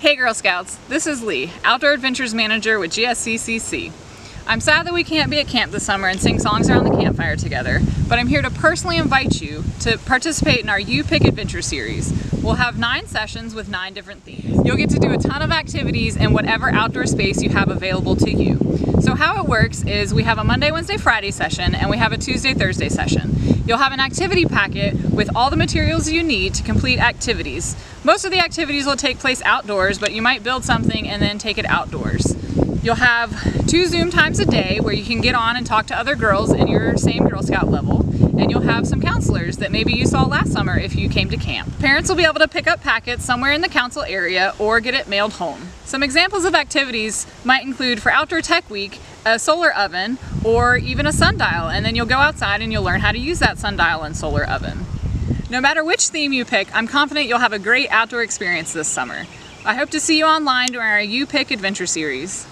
Hey Girl Scouts, this is Lee, Outdoor Adventures Manager with GSCCC. I'm sad that we can't be at camp this summer and sing songs around the campfire together, but I'm here to personally invite you to participate in our U-Pick Adventure series. We'll have nine sessions with nine different themes. You'll get to do a ton of activities in whatever outdoor space you have available to you. So how it works is we have a Monday, Wednesday, Friday session and we have a Tuesday, Thursday session. You'll have an activity packet with all the materials you need to complete activities. Most of the activities will take place outdoors, but you might build something and then take it outdoors. You'll have two Zoom times a day where you can get on and talk to other girls in your same Girl Scout level, and you'll have some counselors that maybe you saw last summer if you came to camp. Parents will be able to pick up packets somewhere in the council area or get it mailed home. Some examples of activities might include for Outdoor Tech Week, a solar oven or even a sundial, and then you'll go outside and you'll learn how to use that sundial and solar oven. No matter which theme you pick, I'm confident you'll have a great outdoor experience this summer. I hope to see you online during our U-Pick Adventure series.